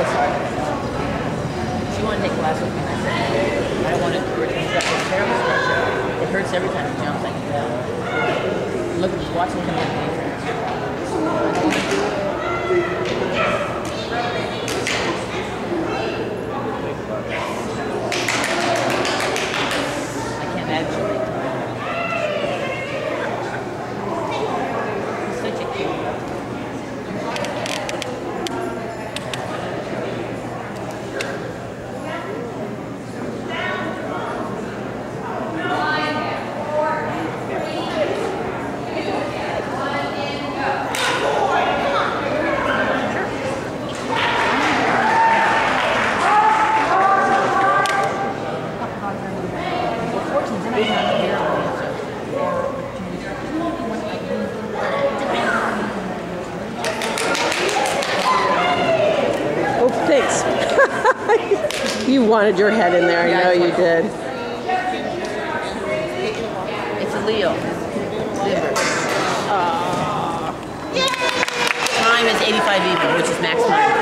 She to take a glass with me, and I said, I don't want to return structure. Terrible structure. It hurts every time he jumps. I can tell. Look, watching him. You wanted your head in there. I know you did. It's a Leo. Liver. Uh, time is 85 even, which is maximum.